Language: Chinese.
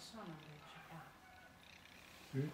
sono invece qua. Sì?